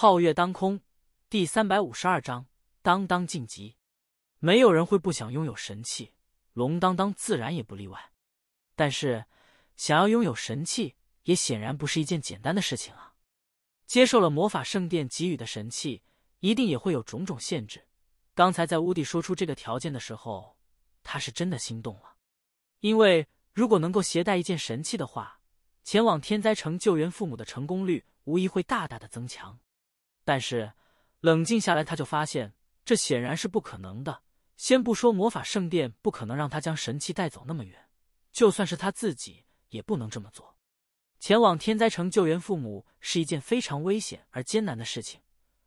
皓月当空，第三百五十二章，当当晋级。没有人会不想拥有神器，龙当当自然也不例外。但是，想要拥有神器，也显然不是一件简单的事情啊。接受了魔法圣殿给予的神器，一定也会有种种限制。刚才在乌帝说出这个条件的时候，他是真的心动了，因为如果能够携带一件神器的话，前往天灾城救援父母的成功率无疑会大大的增强。但是冷静下来，他就发现这显然是不可能的。先不说魔法圣殿不可能让他将神器带走那么远，就算是他自己也不能这么做。前往天灾城救援父母是一件非常危险而艰难的事情，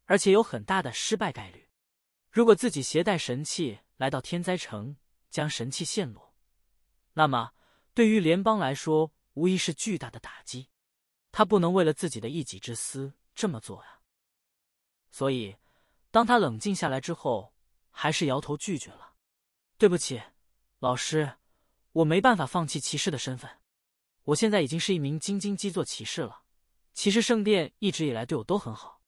而且有很大的失败概率。如果自己携带神器来到天灾城，将神器陷落，那么对于联邦来说无疑是巨大的打击。他不能为了自己的一己之私这么做呀。所以，当他冷静下来之后，还是摇头拒绝了。对不起，老师，我没办法放弃骑士的身份。我现在已经是一名金晶基座骑士了。骑士圣殿一直以来对我都很好，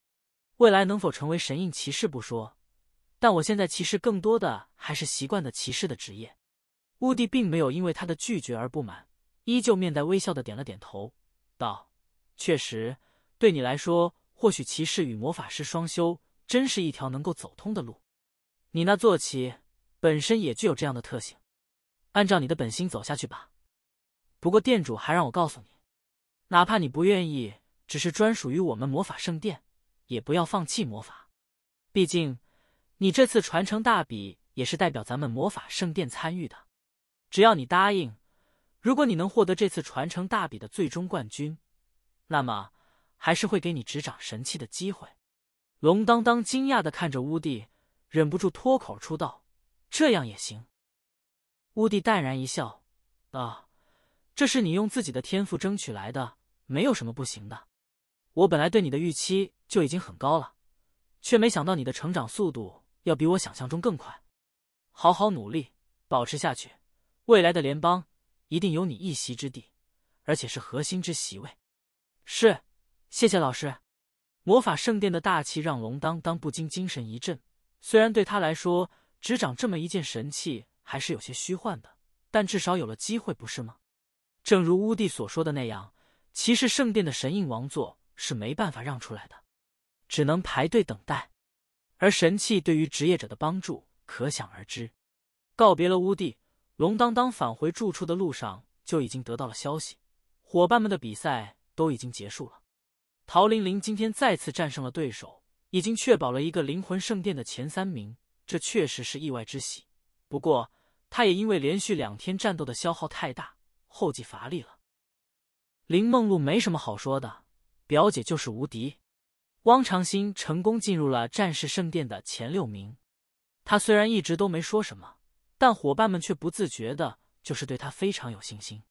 未来能否成为神印骑士不说，但我现在骑士更多的还是习惯的骑士的职业。乌迪并没有因为他的拒绝而不满，依旧面带微笑的点了点头，道：“确实，对你来说。”或许骑士与魔法师双修真是一条能够走通的路。你那坐骑本身也具有这样的特性，按照你的本心走下去吧。不过店主还让我告诉你，哪怕你不愿意，只是专属于我们魔法圣殿，也不要放弃魔法。毕竟，你这次传承大比也是代表咱们魔法圣殿参与的。只要你答应，如果你能获得这次传承大比的最终冠军，那么。还是会给你执掌神器的机会。龙当当惊讶的看着乌帝，忍不住脱口出道：“这样也行。”乌帝淡然一笑，啊：“这是你用自己的天赋争取来的，没有什么不行的。我本来对你的预期就已经很高了，却没想到你的成长速度要比我想象中更快。好好努力，保持下去，未来的联邦一定有你一席之地，而且是核心之席位。”是。谢谢老师，魔法圣殿的大气让龙当当不禁精神一振。虽然对他来说，执掌这么一件神器还是有些虚幻的，但至少有了机会，不是吗？正如乌帝所说的那样，骑士圣殿的神印王座是没办法让出来的，只能排队等待。而神器对于职业者的帮助可想而知。告别了乌帝，龙当当返回住处的路上就已经得到了消息，伙伴们的比赛都已经结束了。陶玲玲今天再次战胜了对手，已经确保了一个灵魂圣殿的前三名，这确实是意外之喜。不过，她也因为连续两天战斗的消耗太大，后继乏力了。林梦露没什么好说的，表姐就是无敌。汪长兴成功进入了战士圣殿的前六名，他虽然一直都没说什么，但伙伴们却不自觉的，就是对他非常有信心。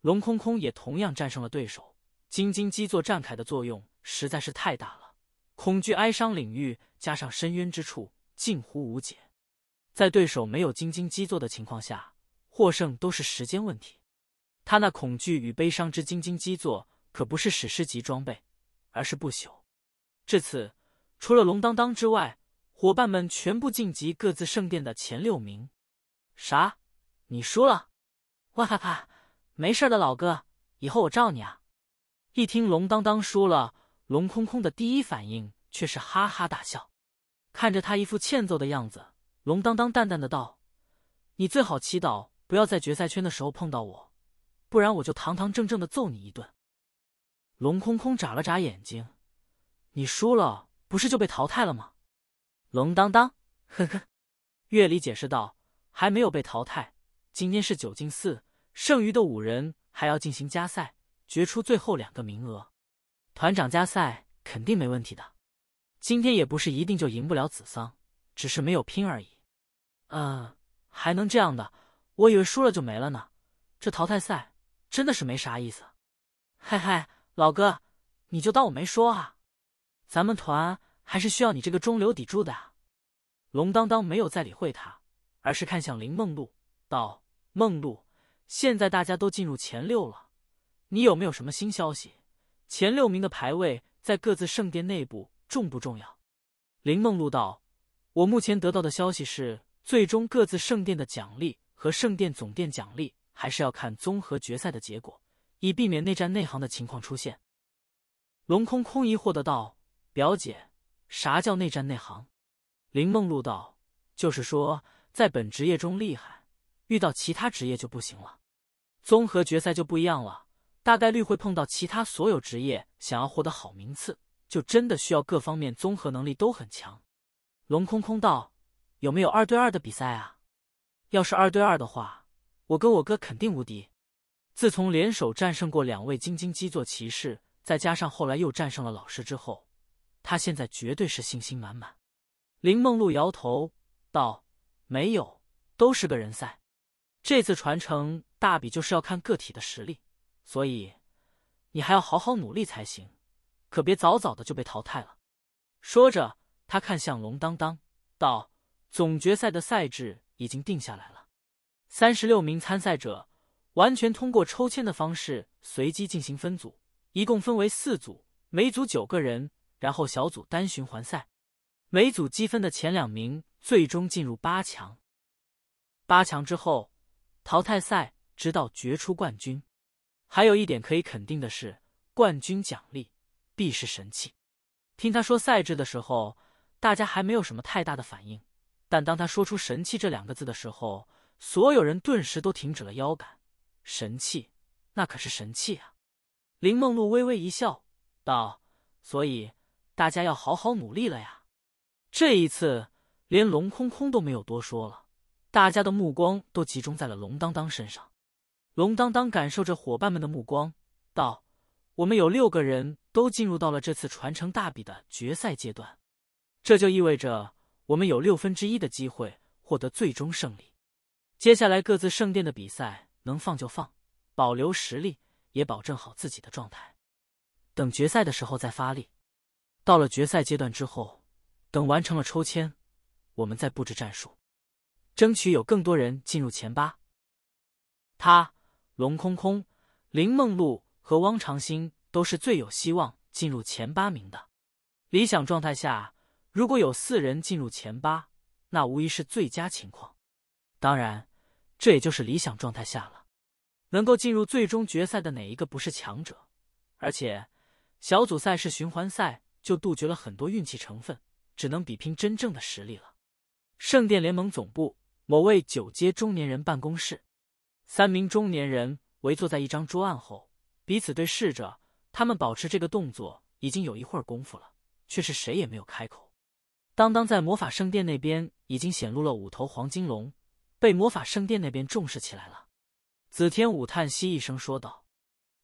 龙空空也同样战胜了对手。金晶基座战铠的作用实在是太大了，恐惧哀伤领域加上深渊之处近乎无解。在对手没有金晶基座的情况下，获胜都是时间问题。他那恐惧与悲伤之金晶基座可不是史诗级装备，而是不朽。至此，除了龙当当之外，伙伴们全部晋级各自圣殿的前六名。啥？你输了？哇哈哈！没事的，老哥，以后我罩你啊！一听龙当当输了，龙空空的第一反应却是哈哈大笑。看着他一副欠揍的样子，龙当当淡淡的道：“你最好祈祷不要在决赛圈的时候碰到我，不然我就堂堂正正的揍你一顿。”龙空空眨了眨眼睛：“你输了，不是就被淘汰了吗？”龙当当呵呵，月里解释道：“还没有被淘汰，今天是九进四，剩余的五人还要进行加赛。”决出最后两个名额，团长加赛肯定没问题的。今天也不是一定就赢不了子桑，只是没有拼而已。嗯，还能这样的？我以为输了就没了呢。这淘汰赛真的是没啥意思。嗨嗨，老哥，你就当我没说啊。咱们团还是需要你这个中流砥柱的啊。龙当当没有再理会他，而是看向林梦露，道：“梦露，现在大家都进入前六了。”你有没有什么新消息？前六名的排位在各自圣殿内部重不重要？林梦露道：“我目前得到的消息是，最终各自圣殿的奖励和圣殿总殿奖励还是要看综合决赛的结果，以避免内战内行的情况出现。”龙空空疑惑的道：“表姐，啥叫内战内行？”林梦露道：“就是说，在本职业中厉害，遇到其他职业就不行了。综合决赛就不一样了，大概率会碰到其他所有职业，想要获得好名次。”就真的需要各方面综合能力都很强。龙空空道：“有没有二对二的比赛啊？要是二对二的话，我跟我哥肯定无敌。自从联手战胜过两位金晶基座骑士，再加上后来又战胜了老师之后，他现在绝对是信心满满。”林梦露摇头道：“没有，都是个人赛。这次传承大比就是要看个体的实力，所以你还要好好努力才行。”可别早早的就被淘汰了。说着，他看向龙当当，道：“总决赛的赛制已经定下来了，三十六名参赛者完全通过抽签的方式随机进行分组，一共分为四组，每组九个人，然后小组单循环赛，每组积分的前两名最终进入八强。八强之后，淘汰赛，直到决出冠军。还有一点可以肯定的是，冠军奖励。”必是神器。听他说赛制的时候，大家还没有什么太大的反应。但当他说出“神器”这两个字的时候，所有人顿时都停止了腰杆。神器，那可是神器啊！林梦露微微一笑，道：“所以大家要好好努力了呀。”这一次，连龙空空都没有多说了，大家的目光都集中在了龙当当身上。龙当当感受着伙伴们的目光，道：“我们有六个人。”都进入到了这次传承大比的决赛阶段，这就意味着我们有六分之一的机会获得最终胜利。接下来各自圣殿的比赛能放就放，保留实力，也保证好自己的状态。等决赛的时候再发力。到了决赛阶段之后，等完成了抽签，我们再布置战术，争取有更多人进入前八。他、龙空空、林梦露和汪长兴。都是最有希望进入前八名的。理想状态下，如果有四人进入前八，那无疑是最佳情况。当然，这也就是理想状态下了。能够进入最终决赛的哪一个不是强者？而且，小组赛是循环赛，就杜绝了很多运气成分，只能比拼真正的实力了。圣殿联盟总部某位九阶中年人办公室，三名中年人围坐在一张桌案后，彼此对视着。他们保持这个动作已经有一会儿功夫了，却是谁也没有开口。当当在魔法圣殿那边已经显露了五头黄金龙，被魔法圣殿那边重视起来了。紫天武叹息一声说道：“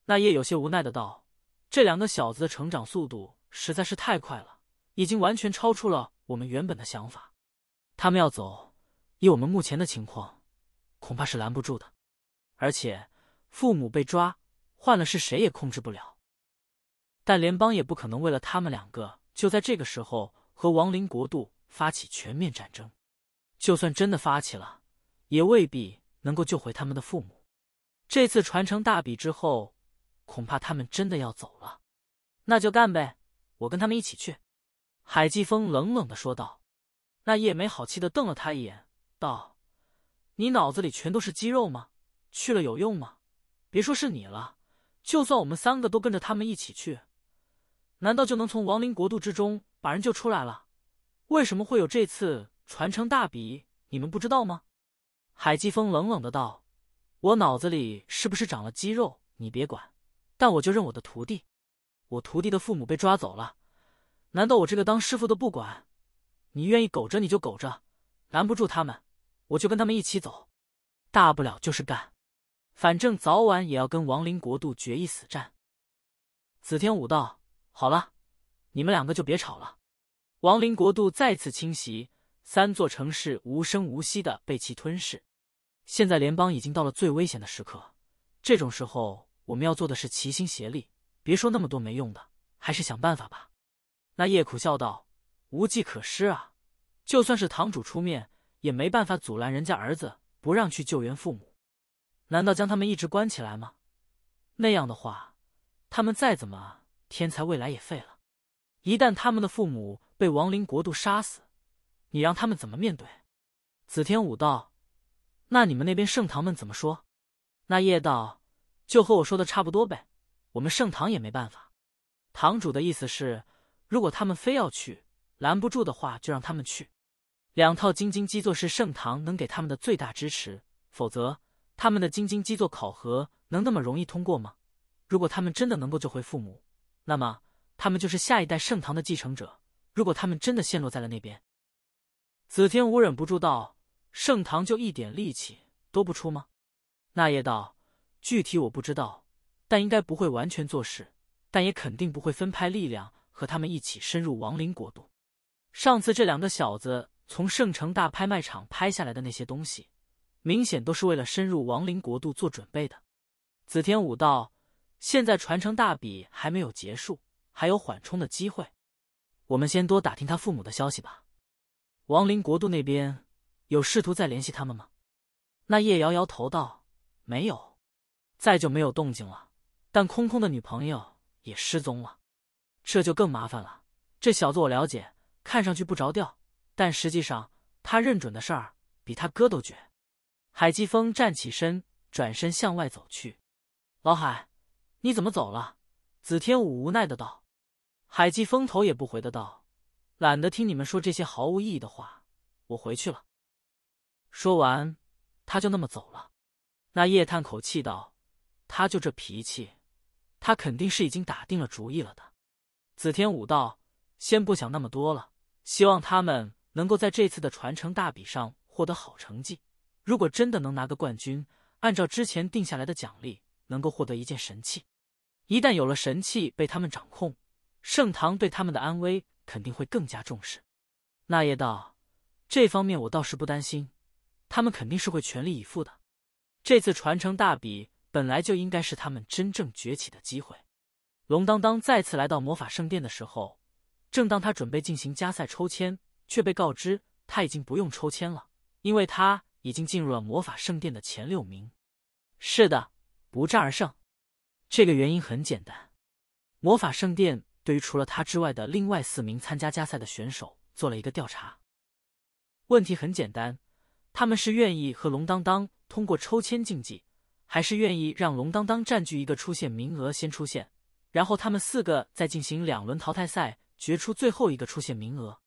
那夜有些无奈的道，这两个小子的成长速度实在是太快了，已经完全超出了我们原本的想法。他们要走，以我们目前的情况，恐怕是拦不住的。而且父母被抓，换了是谁也控制不了。”但联邦也不可能为了他们两个就在这个时候和亡灵国度发起全面战争。就算真的发起了，也未必能够救回他们的父母。这次传承大比之后，恐怕他们真的要走了。那就干呗，我跟他们一起去。”海季风冷冷的说道。那叶没好气的瞪了他一眼，道：“你脑子里全都是肌肉吗？去了有用吗？别说是你了，就算我们三个都跟着他们一起去。”难道就能从亡灵国度之中把人救出来了？为什么会有这次传承大比？你们不知道吗？海季风冷冷的道：“我脑子里是不是长了肌肉？你别管，但我就认我的徒弟。我徒弟的父母被抓走了，难道我这个当师傅的不管？你愿意苟着你就苟着，拦不住他们，我就跟他们一起走。大不了就是干，反正早晚也要跟亡灵国度决一死战。”紫天武道。好了，你们两个就别吵了。亡灵国度再次侵袭，三座城市无声无息的被其吞噬。现在联邦已经到了最危险的时刻，这种时候我们要做的是齐心协力，别说那么多没用的，还是想办法吧。那叶苦笑道：“无计可施啊，就算是堂主出面，也没办法阻拦人家儿子不让去救援父母。难道将他们一直关起来吗？那样的话，他们再怎么……”天才未来也废了。一旦他们的父母被亡灵国度杀死，你让他们怎么面对？”紫天武道：“那你们那边圣堂们怎么说？”那叶道：“就和我说的差不多呗，我们圣堂也没办法。堂主的意思是，如果他们非要去，拦不住的话，就让他们去。两套精金基座是圣堂能给他们的最大支持，否则他们的精金基座考核能那么容易通过吗？如果他们真的能够救回父母，那么他们就是下一代盛唐的继承者。如果他们真的陷落在了那边，紫天武忍不住道：“盛唐就一点力气都不出吗？”那夜道：“具体我不知道，但应该不会完全做事，但也肯定不会分派力量和他们一起深入亡灵国度。上次这两个小子从圣城大拍卖场拍下来的那些东西，明显都是为了深入亡灵国度做准备的。”紫天武道：“现在传承大比还没有结束，还有缓冲的机会。我们先多打听他父母的消息吧。亡灵国度那边有试图再联系他们吗？”那叶摇摇头道。没有，再就没有动静了。但空空的女朋友也失踪了，这就更麻烦了。这小子我了解，看上去不着调，但实际上他认准的事儿比他哥都绝。海季风站起身，转身向外走去。老海，你怎么走了？紫天武无奈的道。海季风头也不回的道：“懒得听你们说这些毫无意义的话，我回去了。”说完，他就那么走了。那叶叹口气道：“他就这脾气，他肯定是已经打定了主意了的。”紫天武道：“先不想那么多了，希望他们能够在这次的传承大比上获得好成绩。如果真的能拿个冠军，按照之前定下来的奖励，能够获得一件神器。一旦有了神器被他们掌控，圣堂对他们的安危肯定会更加重视。”那夜道：“这方面我倒是不担心，他们肯定是会全力以赴的。”这次传承大比本来就应该是他们真正崛起的机会。龙当当再次来到魔法圣殿的时候，正当他准备进行加赛抽签，却被告知他已经不用抽签了，因为他已经进入了魔法圣殿的前六名。是的，不战而胜。这个原因很简单，魔法圣殿对于除了他之外的另外四名参加加赛的选手做了一个调查。问题很简单，他们是愿意和龙当当。通过抽签竞技，还是愿意让龙当当占据一个出现名额先出现，然后他们四个再进行两轮淘汰赛，决出最后一个出现名额。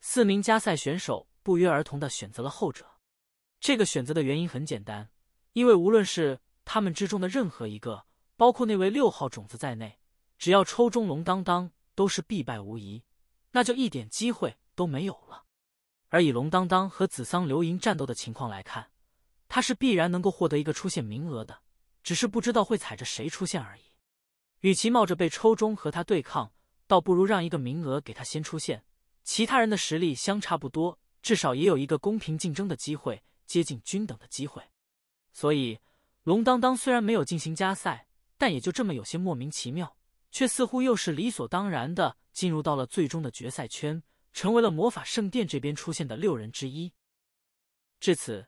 四名加赛选手不约而同的选择了后者。这个选择的原因很简单，因为无论是他们之中的任何一个，包括那位六号种子在内，只要抽中龙当当，都是必败无疑，那就一点机会都没有了。而以龙当当和紫桑流萤战斗的情况来看，他是必然能够获得一个出现名额的，只是不知道会踩着谁出现而已。与其冒着被抽中和他对抗，倒不如让一个名额给他先出现。其他人的实力相差不多，至少也有一个公平竞争的机会，接近均等的机会。所以，龙当当虽然没有进行加赛，但也就这么有些莫名其妙，却似乎又是理所当然的进入到了最终的决赛圈，成为了魔法圣殿这边出现的六人之一。至此。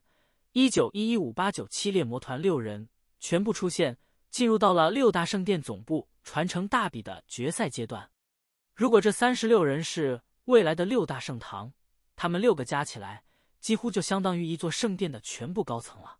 一九一一五八九七猎魔团六人全部出现，进入到了六大圣殿总部传承大比的决赛阶段。如果这三十六人是未来的六大圣堂，他们六个加起来，几乎就相当于一座圣殿的全部高层了。